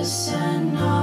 precious and.